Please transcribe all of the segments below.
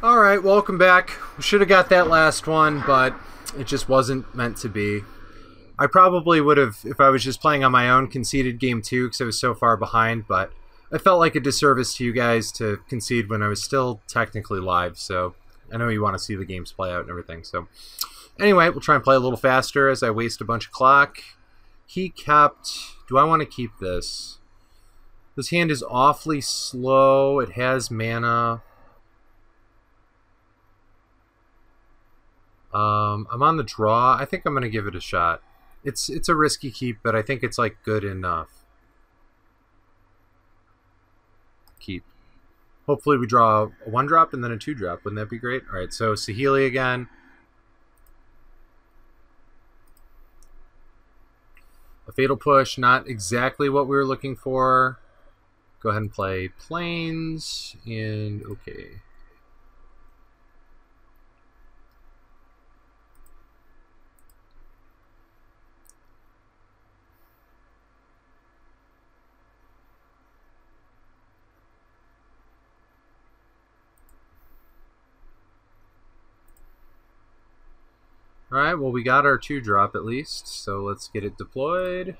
Alright, welcome back. We should have got that last one, but it just wasn't meant to be. I probably would have, if I was just playing on my own, conceded game two because I was so far behind, but I felt like a disservice to you guys to concede when I was still technically live, so I know you want to see the games play out and everything, so... Anyway, we'll try and play a little faster as I waste a bunch of clock. He kept... Do I want to keep this? This hand is awfully slow. It has mana. Um, I'm on the draw. I think I'm going to give it a shot. It's it's a risky keep, but I think it's like good enough. Keep. Hopefully we draw a one drop and then a two drop. Wouldn't that be great? All right, so Saheeli again. A Fatal Push, not exactly what we were looking for. Go ahead and play plains and okay. Alright, well we got our two drop at least, so let's get it deployed.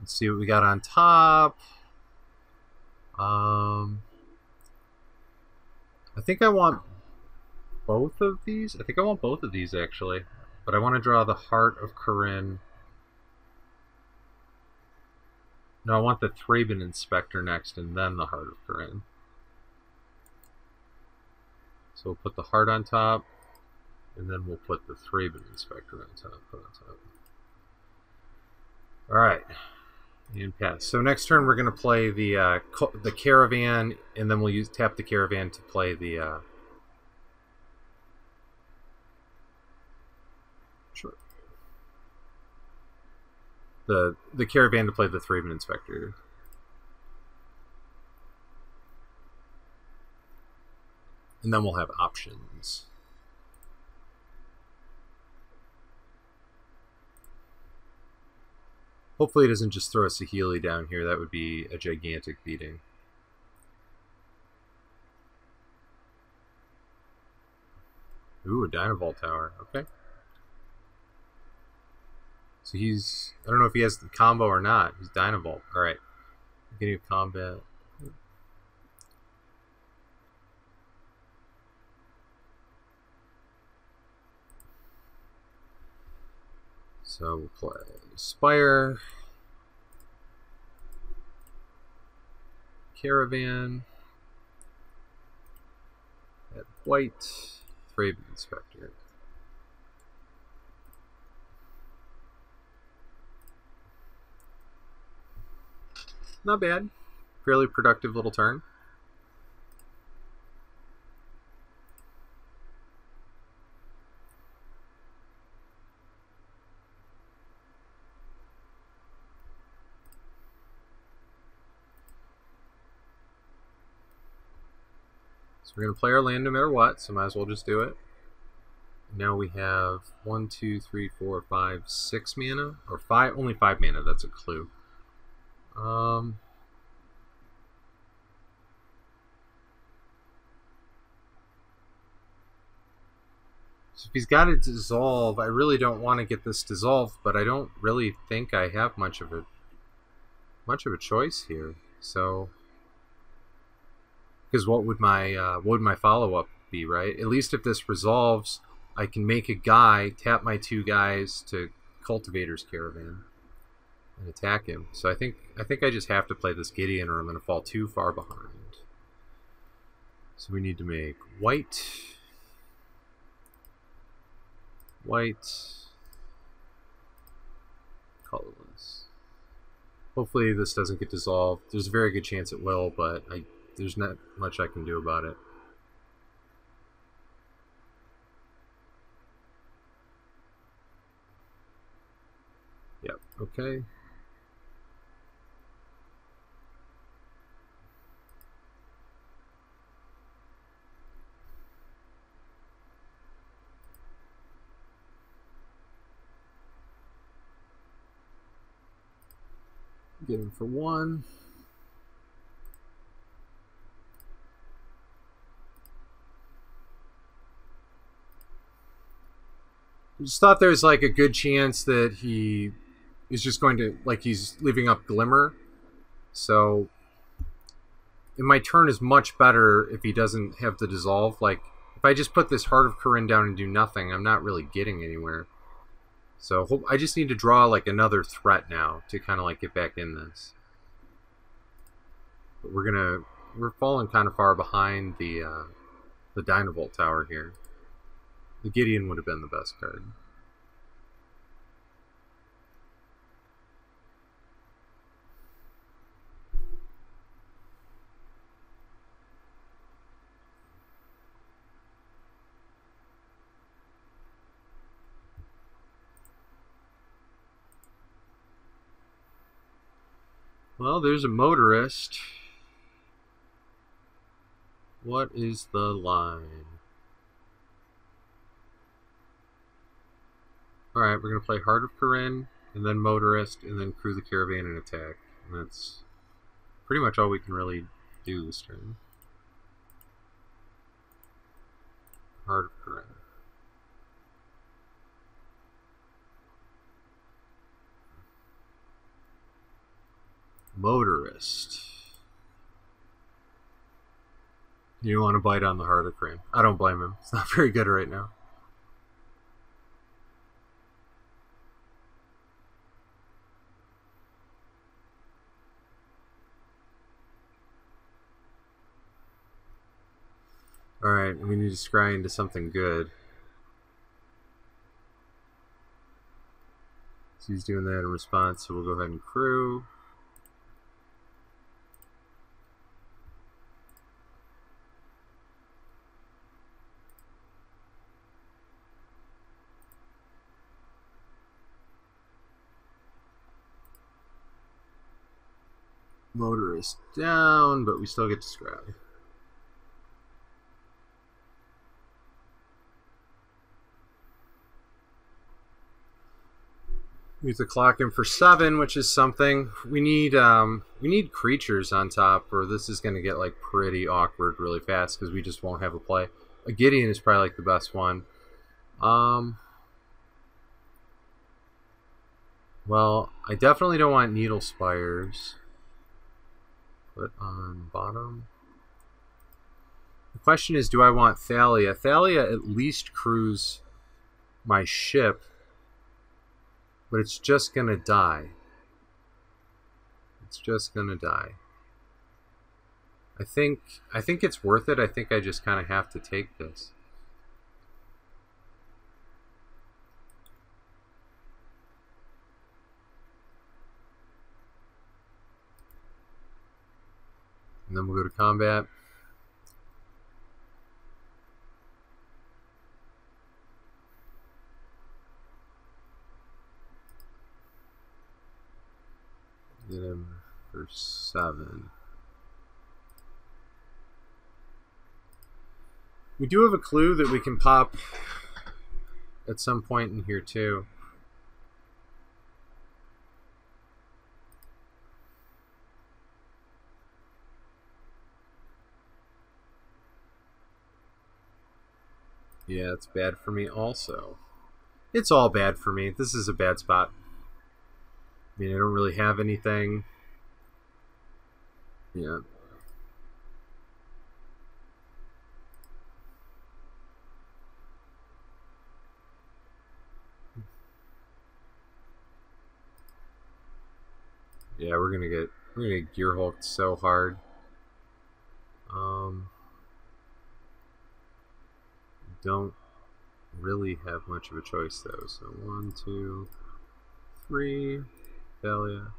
Let's see what we got on top. Um, I think I want both of these. I think I want both of these actually, but I want to draw the Heart of Kiran No, I want the Thraben Inspector next and then the Heart of Kiran. So we'll put the heart on top, and then we'll put the Thraben Inspector on top. Put on top. All right, and pass. So next turn we're going to play the uh, the Caravan, and then we'll use tap the Caravan to play the uh, the the caravan to play the Thraben Inspector. And then we'll have options. Hopefully it doesn't just throw a Saheeli down here. That would be a gigantic beating. Ooh, a Dynavolt Tower. Okay. So he's, I don't know if he has the combo or not. He's Dynavolt. Alright. Beginning of combat. So we'll play Spire. Caravan. At white. Thraben Inspector. Not bad. Fairly productive little turn. So we're going to play our land no matter what, so might as well just do it. Now we have one, two, three, four, five, six mana, or five, only five mana, that's a clue. Um, so if he's got to dissolve, I really don't want to get this dissolved, but I don't really think I have much of a much of a choice here. So, because what would my uh, what would my follow up be, right? At least if this resolves, I can make a guy tap my two guys to Cultivator's Caravan and attack him. So I think I think I just have to play this Gideon or I'm going to fall too far behind. So we need to make white, white, colorless. Hopefully this doesn't get dissolved. There's a very good chance it will, but I, there's not much I can do about it. Yep, okay. Get him for one. I just thought there's like a good chance that he is just going to like he's leaving up glimmer. So and my turn is much better if he doesn't have the dissolve. Like if I just put this Heart of Kiran down and do nothing, I'm not really getting anywhere. So I just need to draw like another threat now to kind of like get back in this. But we're gonna we're falling kind of far behind the uh, the Dynavolt tower here. The Gideon would have been the best card. Well, there's a motorist. What is the line? Alright, we're going to play Heart of Kiran, and then Motorist, and then Crew the Caravan and attack. And that's pretty much all we can really do this turn. Heart of Kiran. Motorist. You want to bite on the Heart of Kiran. I don't blame him. It's not very good right now. Alright, we need to scry into something good. So he's doing that in response, so we'll go ahead and crew. Motorist down, but we still get to scry. We have to clock him for seven, which is something. We need um, we need creatures on top, or this is going to get like pretty awkward really fast because we just won't have a play. A Gideon is probably like the best one. Um, well, I definitely don't want Needle Spires. Put on bottom. The question is, do I want Thalia? Thalia at least crews my ship but it's just gonna die. It's just gonna die. I think I think it's worth it. I think I just kind of have to take this. And then we'll go to combat. Get him for seven. We do have a clue that we can pop at some point in here too. Yeah, it's bad for me also. It's all bad for me. This is a bad spot. I mean, I don't really have anything. Yeah. Yeah, we're gonna get we're gonna get gear hulked so hard. Um, don't really have much of a choice though. So one, two, three. Hell.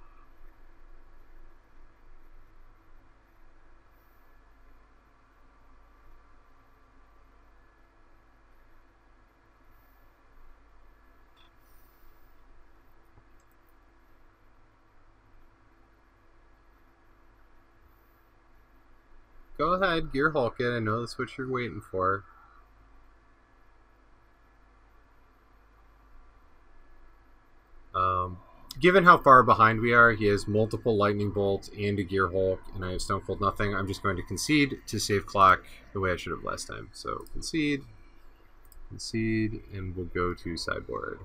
Go ahead, Gear Hulk it. I know that's what you're waiting for. Um, given how far behind we are, he has multiple Lightning bolts and a Gear Hulk, and I have Stone Cold nothing. I'm just going to concede to save clock the way I should have last time. So concede, concede, and we'll go to sideboard.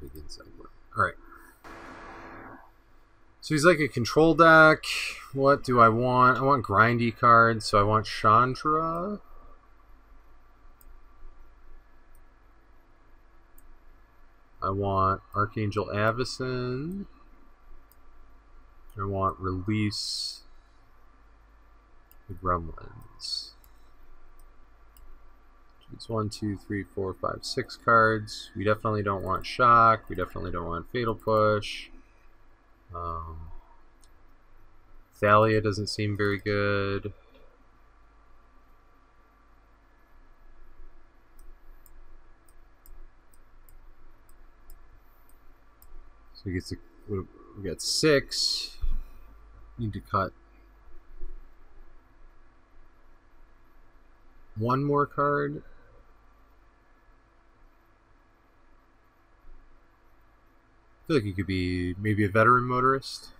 Begin sideboard. All right. So he's like a control deck. What do I want? I want grindy cards, so I want Chandra. I want Archangel Avacyn. I want Release the Gremlins. It's one, two, three, four, five, six cards. We definitely don't want Shock. We definitely don't want Fatal Push. Um, Thalia doesn't seem very good. So we get to, we got six. Need to cut one more card. Feel like you could be maybe a veteran motorist.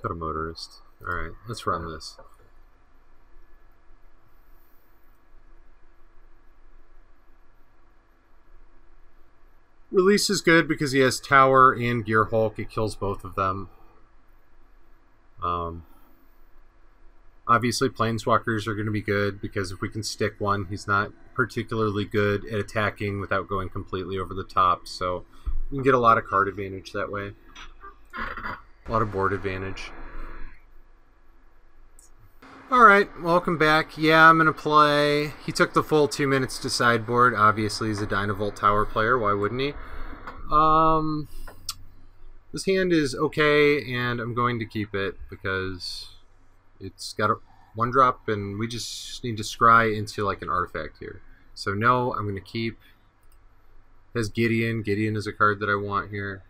Got a motorist. Alright, let's run this. Release is good because he has Tower and Gear Hulk. It kills both of them. Um, obviously, Planeswalkers are going to be good because if we can stick one, he's not particularly good at attacking without going completely over the top. So you can get a lot of card advantage that way. A lot of board advantage. Alright, welcome back. Yeah, I'm going to play... He took the full two minutes to sideboard. Obviously, he's a Dynavolt Tower player. Why wouldn't he? Um, This hand is okay, and I'm going to keep it because it's got a one drop, and we just need to scry into like an artifact here. So no, I'm going to keep has Gideon. Gideon is a card that I want here.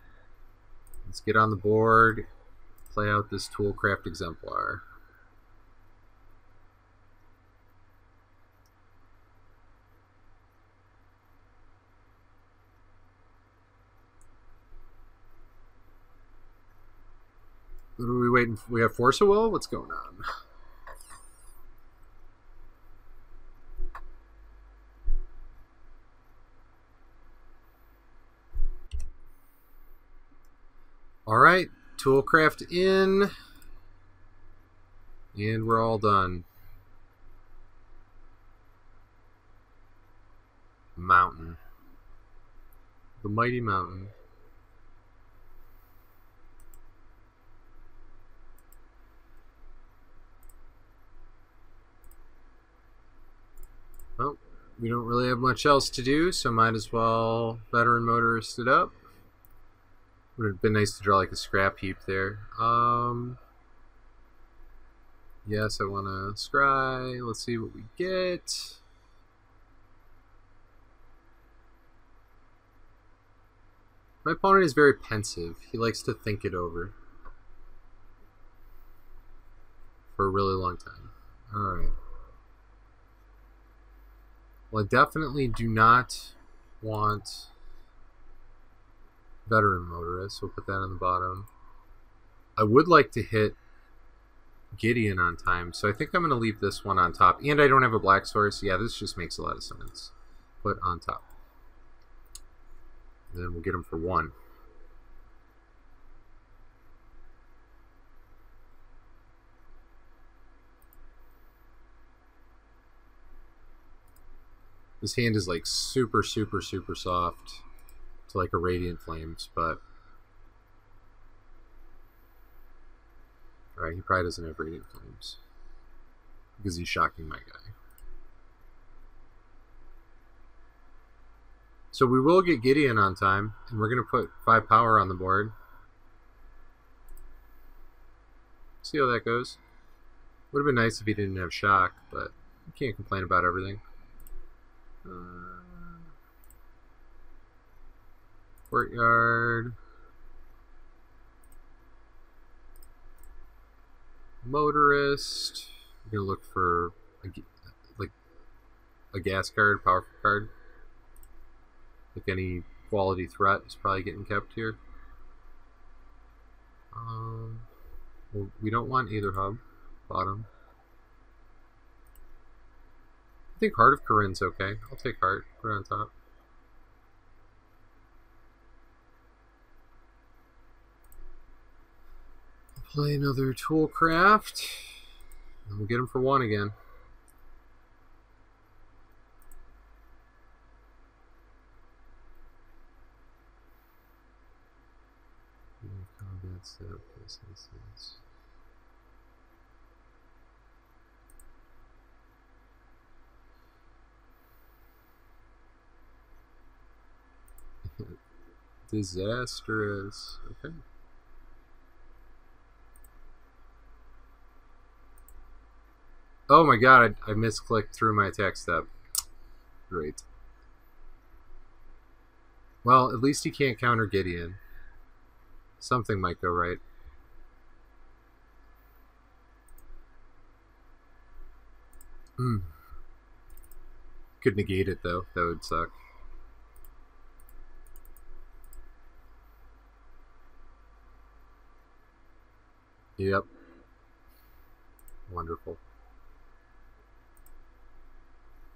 Let's get on the board, play out this Toolcraft Exemplar. What are we waiting for? We have Force of Will? What's going on? All right, Toolcraft in. And we're all done. Mountain. The mighty mountain. Well, we don't really have much else to do, so might as well veteran motorist it up. Would have been nice to draw like a scrap heap there. Um, yes, I want to scry. Let's see what we get. My opponent is very pensive. He likes to think it over. For a really long time. Alright. Well, I definitely do not want veteran motorist. We'll put that on the bottom. I would like to hit Gideon on time, so I think I'm going to leave this one on top. And I don't have a black source. Yeah, this just makes a lot of sense. Put on top. And then we'll get him for one. This hand is like super, super, super soft to like a Radiant Flames, but Alright, he probably doesn't have Radiant Flames. Because he's shocking my guy. So we will get Gideon on time, and we're going to put 5 power on the board. See how that goes. Would have been nice if he didn't have shock, but you can't complain about everything. Uh, Courtyard. motorist. We're gonna look for a, like a gas card, power card. Like any quality threat is probably getting kept here. Um, well, we don't want either hub. Bottom. I think Heart of Kiran's okay. I'll take Heart. Put it on top. Play another Toolcraft. And we'll get him for one again. Disastrous. Okay. Oh my god, I, I misclicked through my attack step. Great. Well, at least he can't counter Gideon. Something might go right. Hmm. Could negate it though. That would suck. Yep. Wonderful.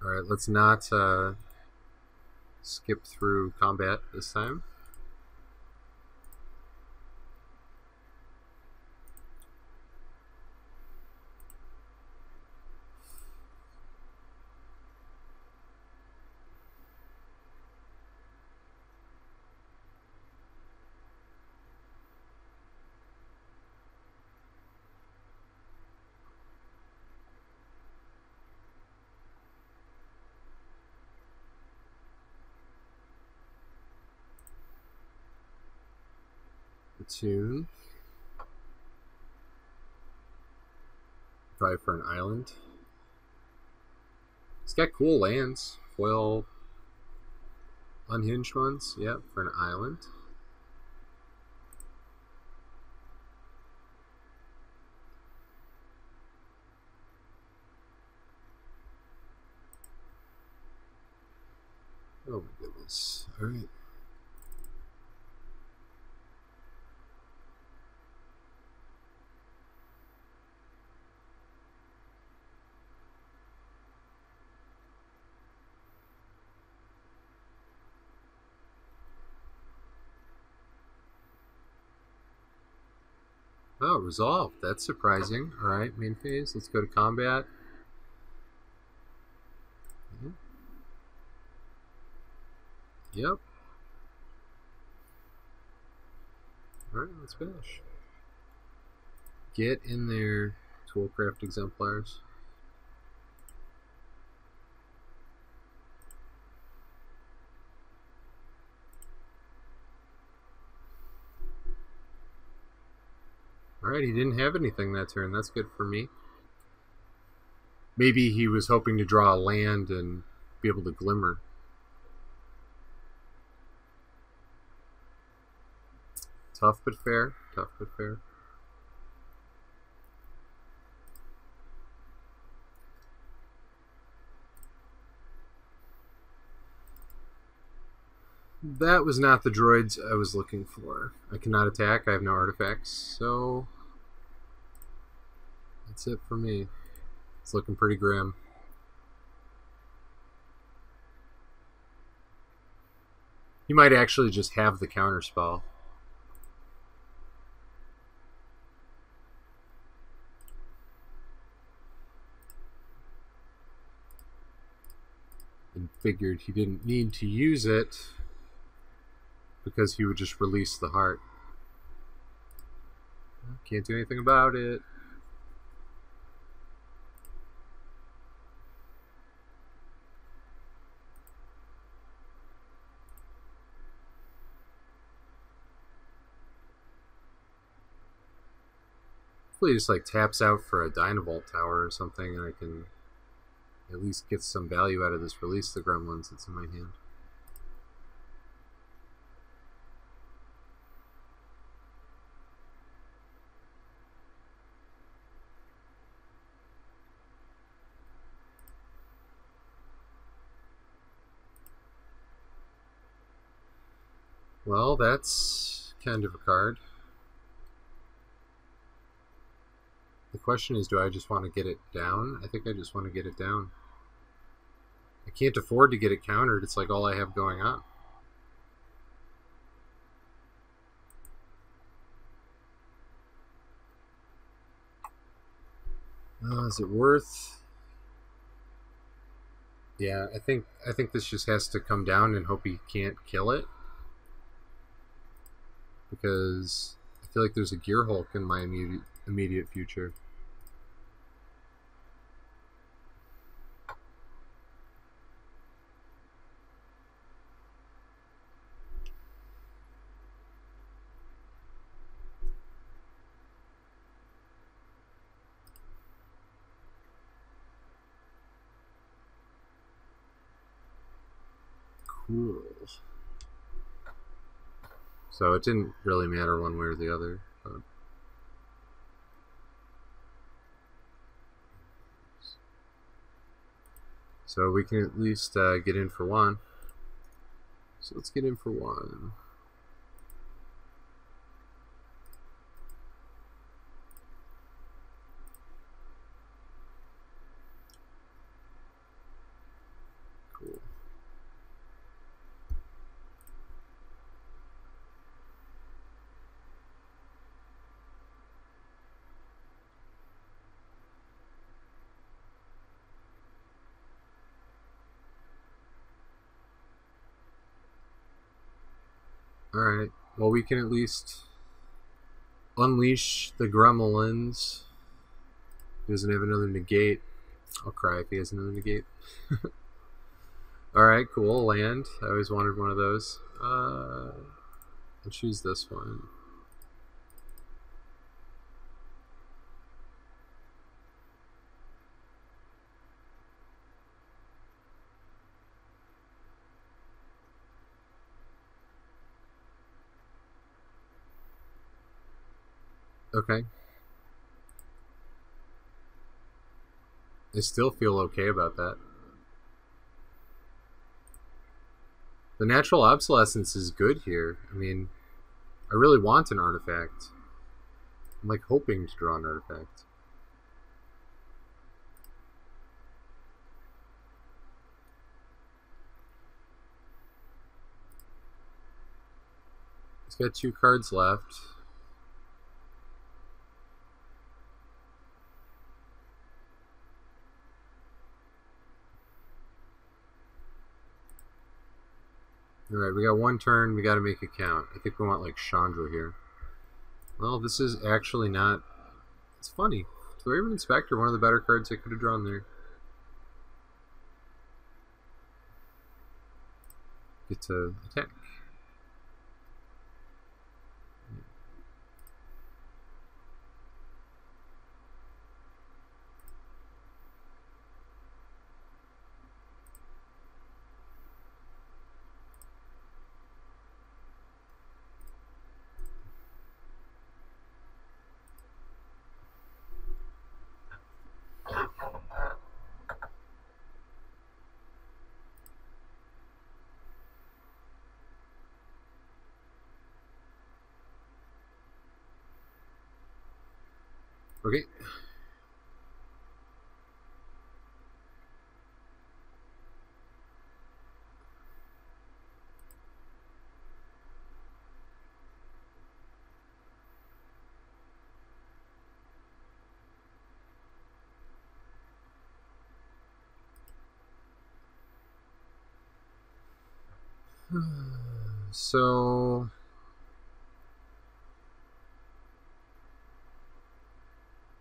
Alright, let's not uh, skip through combat this time. Tune. Drive for an island. It's got cool lands. Foil unhinged ones. Yep, for an island. Oh my goodness. Alright. Oh, resolved. That's surprising. Alright, main phase. Let's go to combat. Yep. Alright, let's finish. Get in there, Toolcraft exemplars. Alright, he didn't have anything that turn. That's good for me. Maybe he was hoping to draw a land and be able to glimmer. Tough but fair. Tough but fair. That was not the droids I was looking for. I cannot attack. I have no artifacts, so that's it for me. It's looking pretty grim. You might actually just have the counterspell. And figured he didn't need to use it because he would just release the heart. Can't do anything about it. hopefully just like taps out for a Dynavolt tower or something, and I can at least get some value out of this release the Gremlins that's in my hand. Well, that's kind of a card. The question is, do I just want to get it down? I think I just want to get it down. I can't afford to get it countered. It's like all I have going on. Uh, is it worth? Yeah, I think I think this just has to come down and hope he can't kill it. Because I feel like there's a Gear Hulk in my immediate immediate future. Cool. So it didn't really matter one way or the other. But... So we can at least uh, get in for one. So let's get in for one. Cool. Alright, well we can at least unleash the gremlins. He doesn't have another negate. I'll cry if he has another negate. Alright, cool, land. I always wanted one of those. Uh, I'll choose this one. Okay. I still feel okay about that. The natural obsolescence is good here. I mean, I really want an artifact. I'm like hoping to draw an artifact. He's got two cards left. Alright, we got one turn, we gotta make it count. I think we want like Chandra here. Well, this is actually not... It's funny. Thraben Inspector, one of the better cards I could have drawn there. Get to attack. Okay. So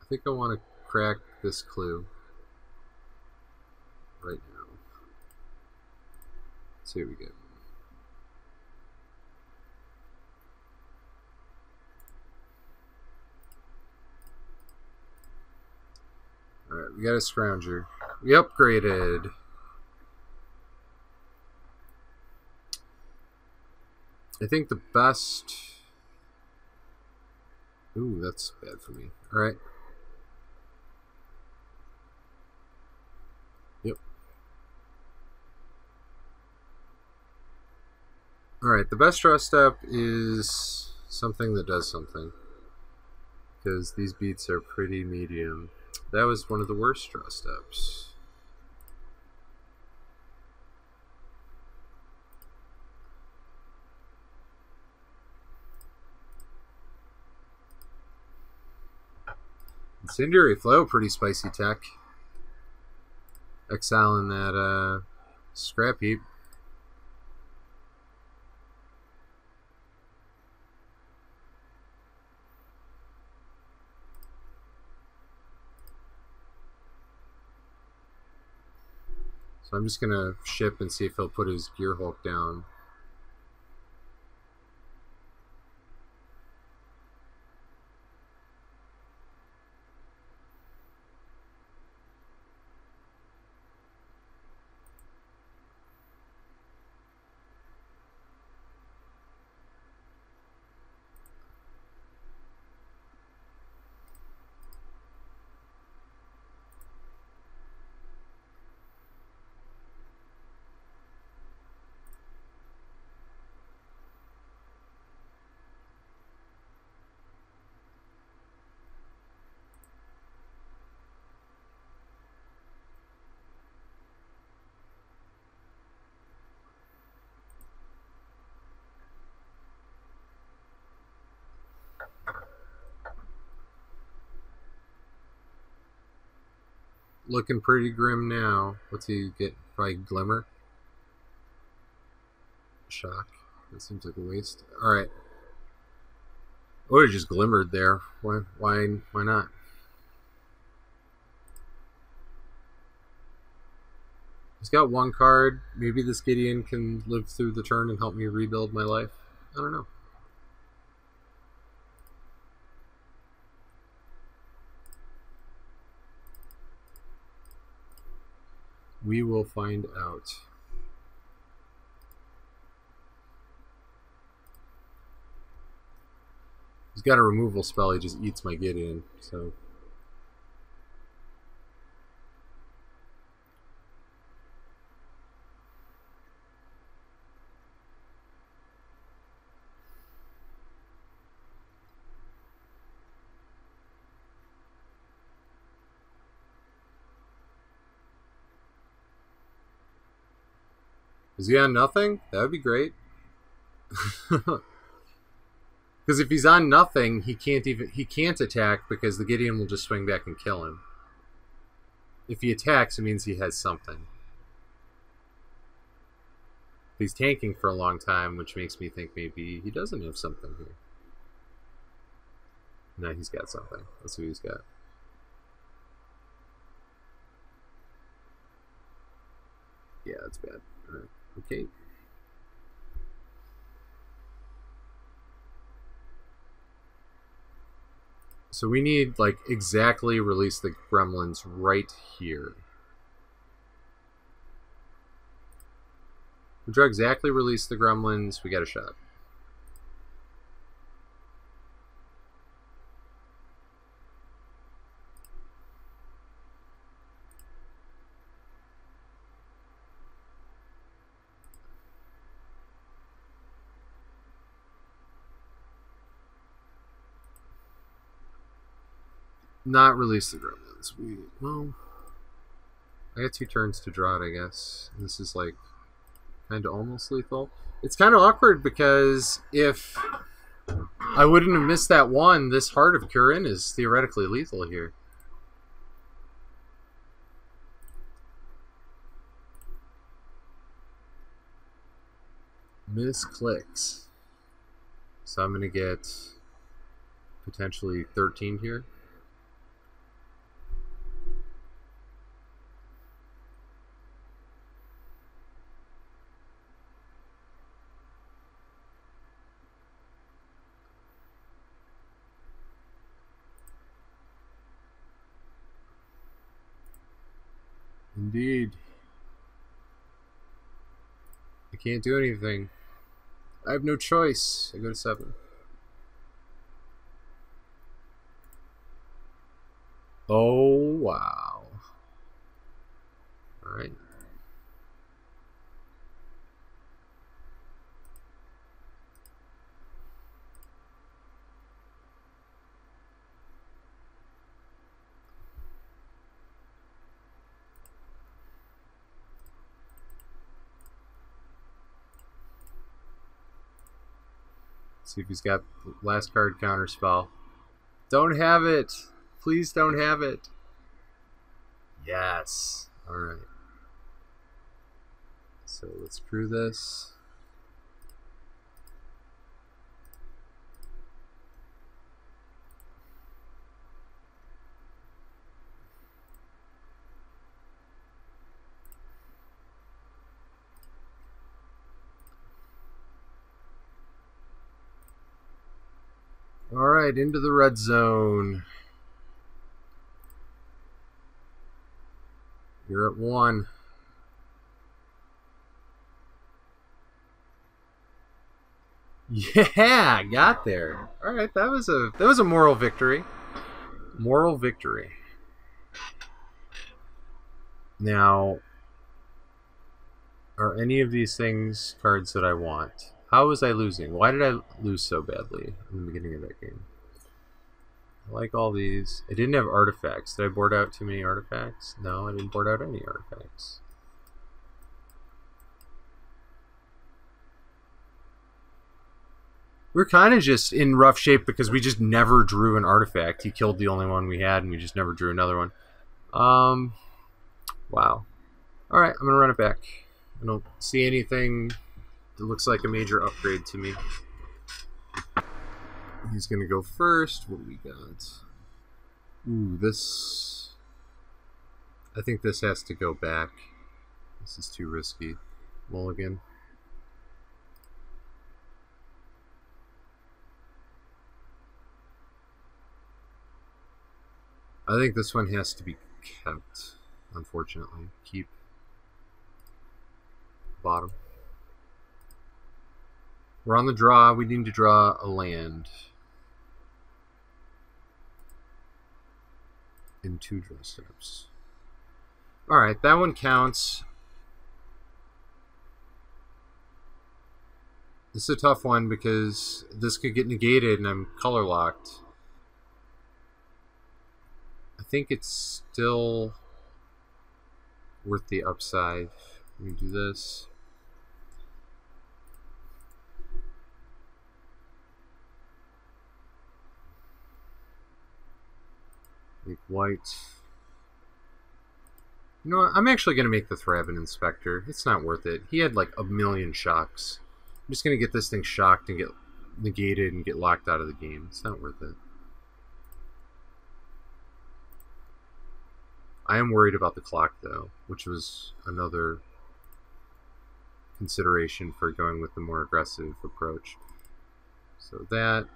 I think I want to crack this clue right now. Let's see what we get. Alright, we got a scrounger. We upgraded. I think the best... Ooh, that's bad for me. Alright. Yep. Alright, the best draw step is something that does something. Because these beats are pretty medium. That was one of the worst draw steps. Incendiary Flow, pretty spicy tech. Exiling that uh, scrap heap. So I'm just going to ship and see if he'll put his Gear Hulk down. Looking pretty grim now. What's he get? Probably Glimmer? Shock. That seems like a waste. Alright. Oh, it just glimmered there. Why, why, why not? He's got one card. Maybe this Gideon can live through the turn and help me rebuild my life. I don't know. We will find out. He's got a removal spell, he just eats my Gideon, so... Is he on nothing? That would be great. Because if he's on nothing, he can't even he can't attack because the Gideon will just swing back and kill him. If he attacks, it means he has something. He's tanking for a long time, which makes me think maybe he doesn't have something here. No, he's got something. Let's see what he's got. Yeah, that's bad. Okay. So we need, like, exactly release the gremlins right here. We draw exactly release the gremlins, we get a shot. Not release the gremlins. We well, I got two turns to draw it, I guess. This is like kind of almost lethal. It's kind of awkward because if I wouldn't have missed that one, this Heart of Kiran is theoretically lethal here. Miss clicks. So I'm going to get potentially 13 here. Indeed. I can't do anything. I have no choice. I go to seven. Oh, wow. Alright. See if he's got last card counter spell. Don't have it. Please don't have it. Yes. All right. So let's prove this. All right, into the red zone. You're at one. Yeah, got there. All right, that was a that was a moral victory. Moral victory. Now, are any of these things cards that I want? How was I losing? Why did I lose so badly in the beginning of that game? I like all these. I didn't have artifacts. Did I board out too many artifacts? No, I didn't board out any artifacts. We're kind of just in rough shape because we just never drew an artifact. He killed the only one we had, and we just never drew another one. Um, wow. All right, I'm gonna run it back. I don't see anything that looks like a major upgrade to me. He's gonna go first. What do we got? Ooh, this. I think this has to go back. This is too risky. Mulligan. I think this one has to be kept, unfortunately. Keep bottom. We're on the draw. We need to draw a land. In two draw steps. Alright, that one counts. This is a tough one because this could get negated and I'm color locked I think it's still worth the upside. Let me do this. Make white. You know what? I'm actually going to make the Thraben Inspector. It's not worth it. He had like a million shocks. I'm just going to get this thing shocked and get negated and get locked out of the game. It's not worth it. I am worried about the clock though, which was another consideration for going with the more aggressive approach. So that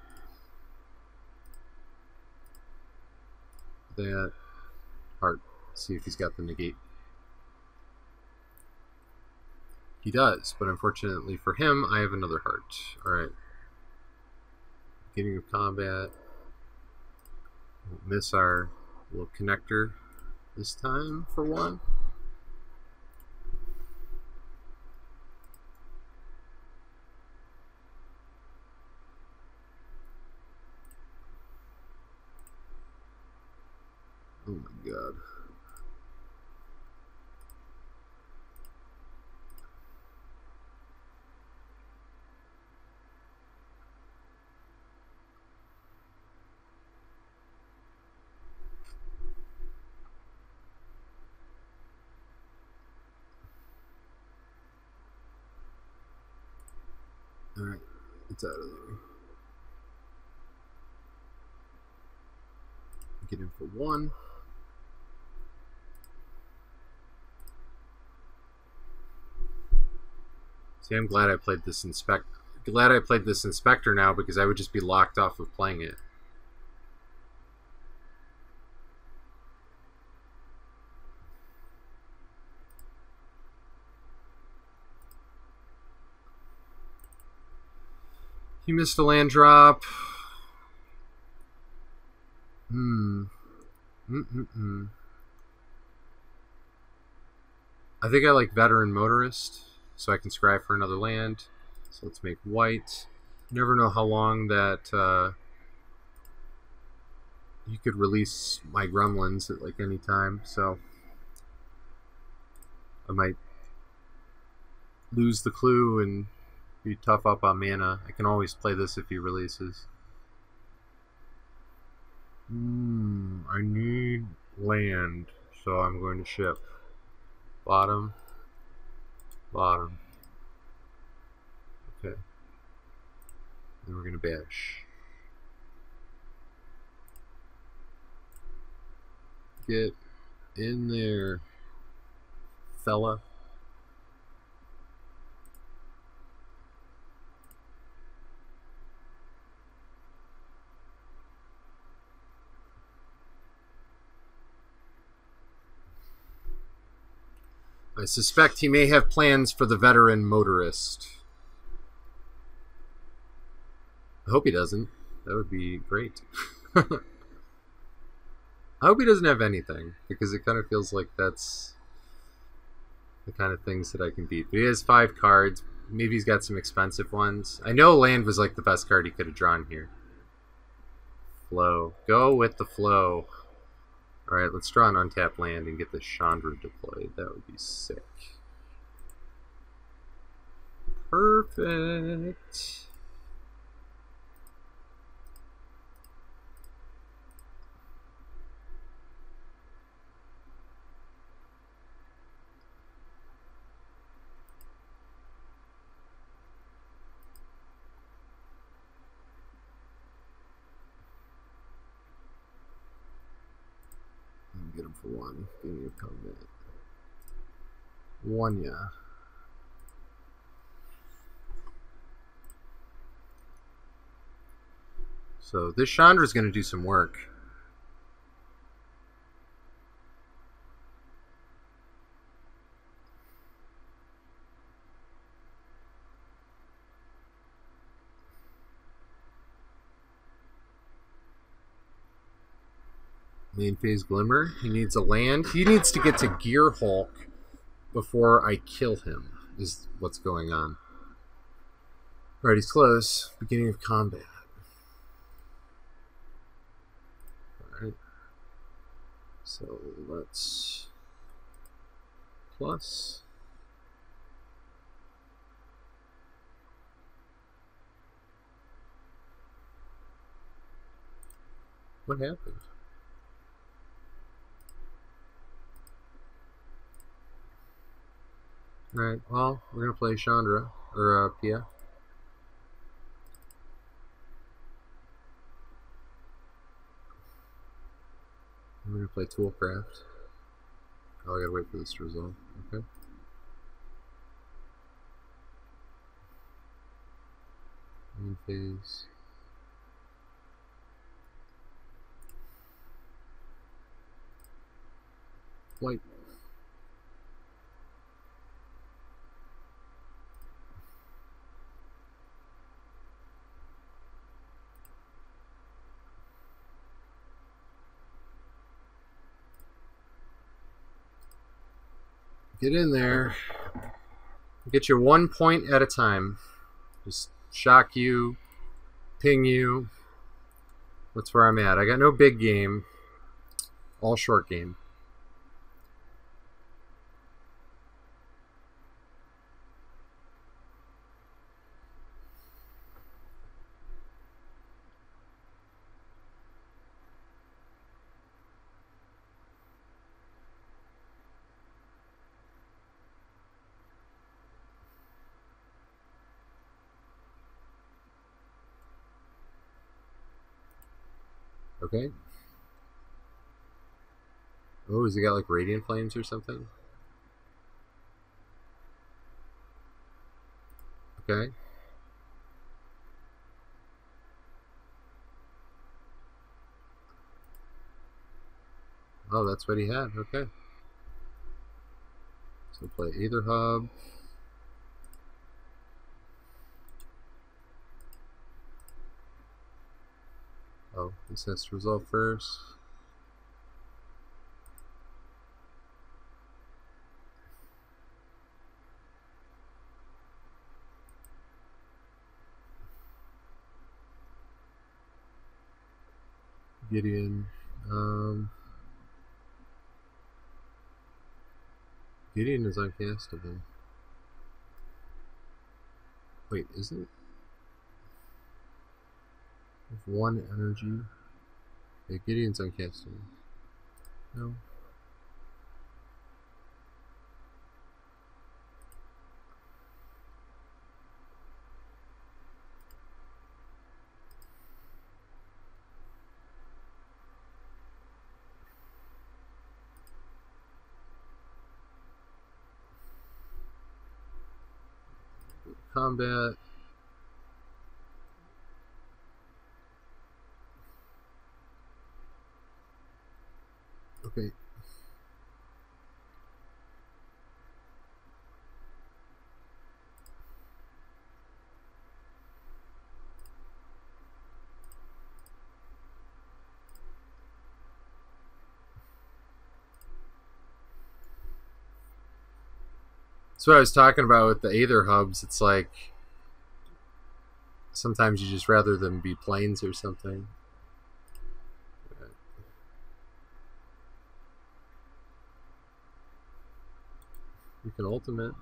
that heart. See if he's got the negate. He does, but unfortunately for him, I have another heart. Alright. Beginning of combat. We'll miss our little connector this time for one. Oh my god. Alright, it's out of there. Get in for one. See, I'm glad I played this inspect. Glad I played this inspector now because I would just be locked off of playing it. He missed a land drop. Hmm. Mm-mm-mm. I think I like veteran motorist, so I can scry for another land. So let's make white. never know how long that uh, you could release my gremlins at like any time, so I might lose the clue and Be tough up on mana. I can always play this if he releases. Hmm, I need land, so I'm going to ship. Bottom. Bottom. Okay. Then we're going to bash. Get in there, fella. I suspect he may have plans for the veteran motorist. I hope he doesn't. That would be great. I hope he doesn't have anything, because it kind of feels like that's the kind of things that I can beat. But he has five cards. Maybe he's got some expensive ones. I know land was like the best card he could have drawn here. Flow. Go with the flow. Alright, let's draw an untapped land and get the Chandra deployed. That would be sick. Perfect. get him for one. Combat. One, yeah. So this Chandra is going to do some work. Main phase Glimmer. He needs a land. He needs to get to Gear Hulk before I kill him, is what's going on. Alright, he's close. Beginning of combat. Alright. So let's plus. What happened? Alright, well, we're gonna play Chandra, or uh, Pia. We're gonna play Toolcraft. Oh, I gotta wait for this to resolve. Okay. Main phase. White. Get in there. Get you one point at a time. Just shock you, ping you. That's where I'm at. I got no big game. All short game. Okay. Oh, has he got like radiant flames or something? Okay. Oh, that's what he had. Okay. So play Aetherhub. Oh, this has to resolve first. Gideon. Um, Gideon is uncastable. Wait, is it? With one energy. Yeah, Gideon's on casting. No. combat. Okay. That's what I was talking about with the Aether hubs. It's like sometimes you just rather them be plains or something. You can ultimate.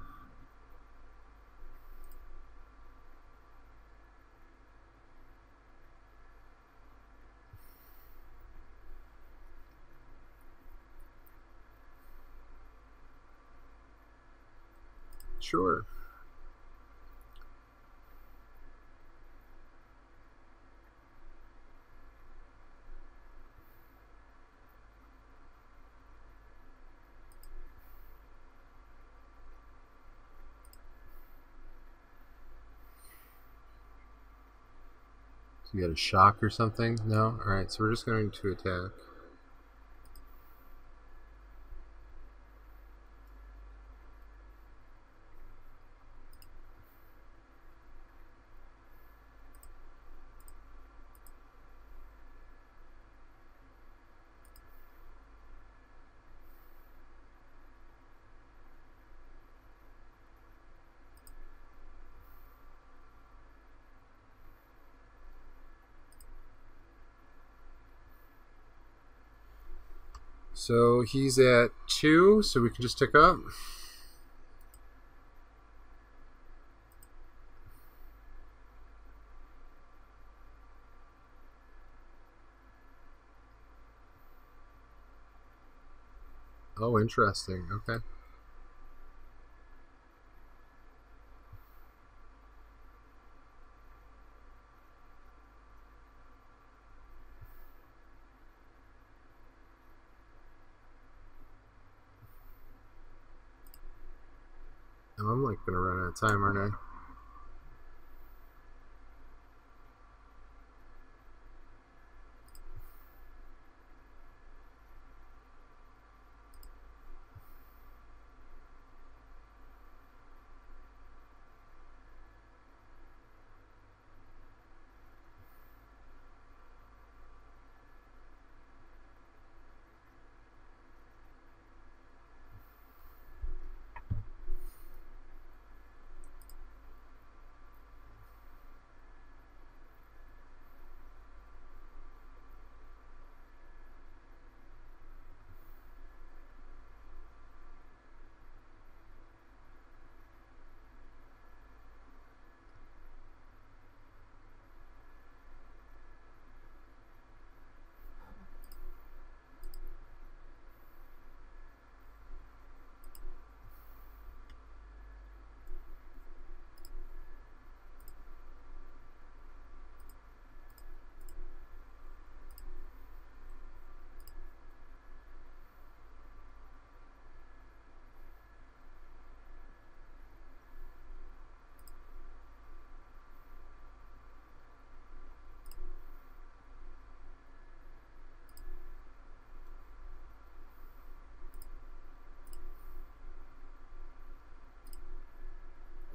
Sure. You got a shock or something? No? Alright, so we're just going to attack. So he's at two, so we can just tick up. Oh, interesting. Okay. I'm like gonna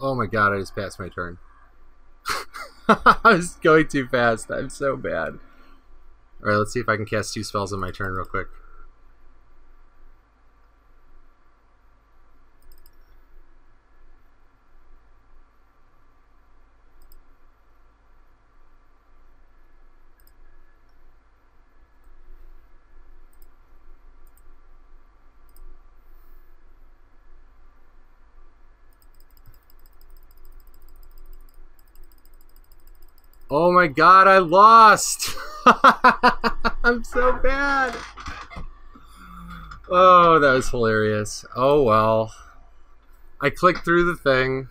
Oh my god, I just passed my turn. I was going too fast. I'm so bad. Alright, let's see if I can cast two spells on my turn real quick. Oh my god, I lost! I'm so bad! Oh, that was hilarious. Oh well. I clicked through the thing.